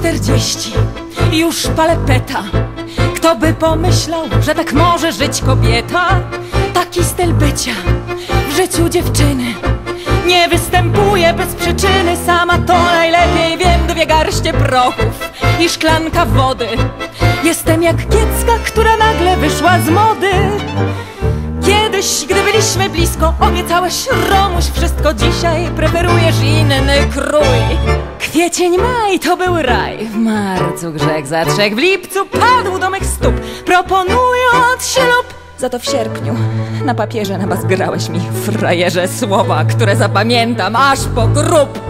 czterdzieści, już palepeta. Kto by pomyślał, że tak może żyć kobieta? Taki styl bycia w życiu dziewczyny nie występuje bez przyczyny. Sama to najlepiej wiem, dwie garście prochów i szklanka wody. Jestem jak kiecka, która nagle wyszła z mody. Kiedyś, gdy byliśmy blisko, obiecałeś Romuś wszystko Dzisiaj preferujesz inny krój Kwiecień, maj to był raj. W marcu grzech za trzech W lipcu padł do mych stóp Proponując ślub Za to w sierpniu. Na papierze nabazgrałeś mi Frajerze słowa, które zapamiętam aż po grób.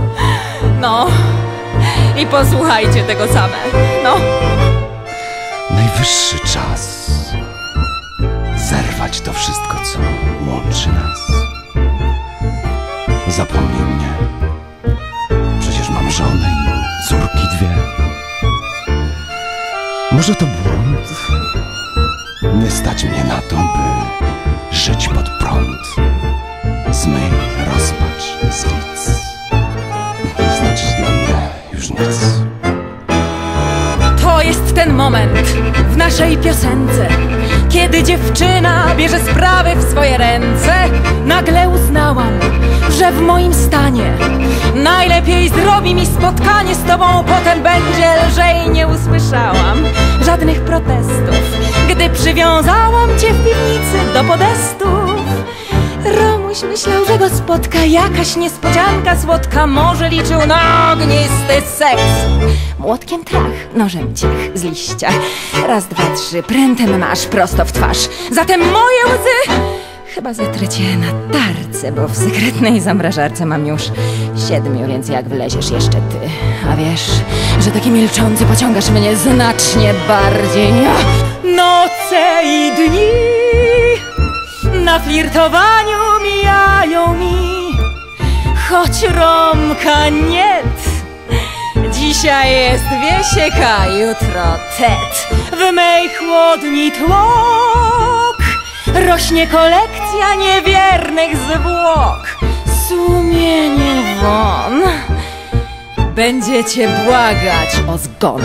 No. I posłuchajcie tego same. No. Najwyższy czas Może to błąd? Nie stać mnie na to, by żyć pod prąd. Zmyj rozpacz z lic. Znaczysz dla mnie już nic. To jest ten moment w naszej piosence, kiedy dziewczyna bierze sprawy w swoje ręce. Nagle uznałam, że w moim stanie najlepiej zrobi mi spotkanie z tobą, potem żadnych protestów, gdy przywiązałam cię w piwnicy do podestów. Romuś myślał, że go spotka jakaś niespodzianka. Słodka Może liczył na ognisty seks. Młotkiem trach, nożem ciech z liścia. Raz, dwa, trzy, prętem masz prosto w twarz. Zatem moje łzy Chyba zetrę cię na tarce, bo w sekretnej zamrażarce mam już siedmiu, więc jak wleziesz jeszcze ty? A wiesz, że taki milczący pociągasz mnie znacznie bardziej. Noce i dni na flirtowaniu mijają mi, choć Romka nie. Dzisiaj jest wiesieka, jutro tet. W mej chłodni tłok rośnie kolekcja niewiernych zwłok. Sumienie won, będziecie błagać o zgon.